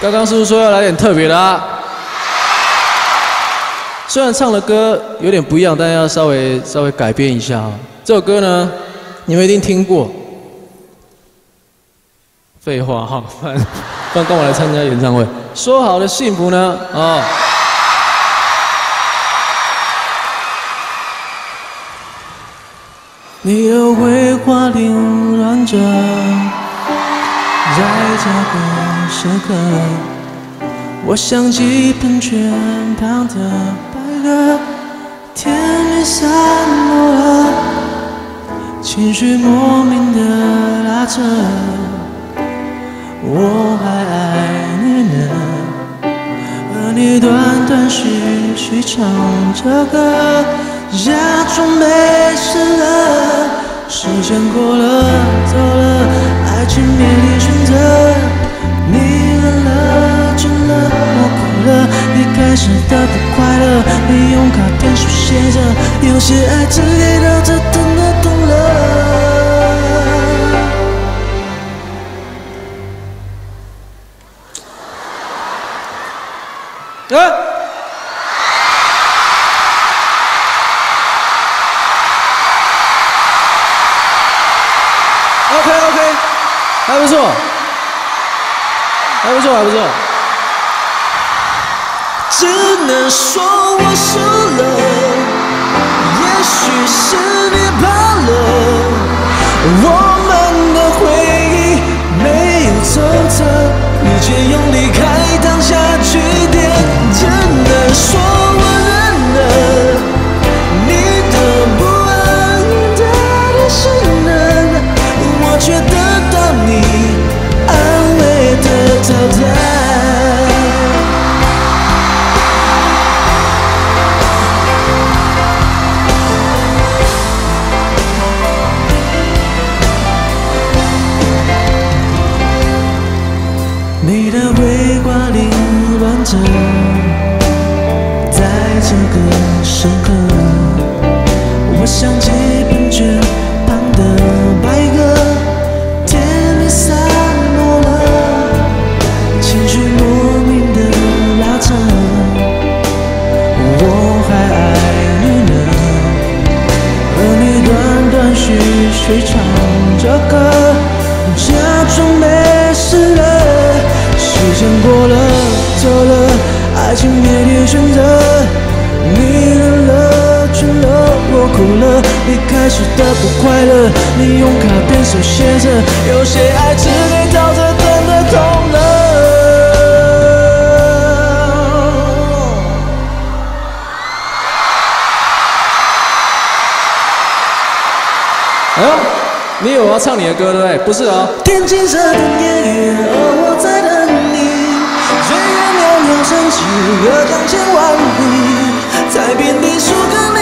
刚刚是不是说要来点特别的啊？虽然唱的歌有点不一样，但要稍微稍微改变一下啊。这首歌呢，你们一定听过。废话哈，不然不然跟我来参加演唱会。说好的幸福呢？啊。你的绘画凌乱着，在这个时刻，我想起喷泉旁的白鸽，天边散落了，情绪莫名的拉扯，我还爱你呢，而你断断续续唱着歌，假装没事了。时间过了，你开始的不快乐，你用卡片书写着，有些爱只给到这，真的懂了。啊！还不错，还不错，还不错。只能说我输了，也许是你去唱着歌，假装没事了。时间过了，走了，爱情面临选择。你冷了，倦了，我哭了。你开始的不快乐，你用卡片手写着，有些爱只给到这，等的痛了你有我要唱你的歌对不对？不是哦。天青色的烟雨，而我在等你。岁月袅袅升起，隔江千万里，在遍地树根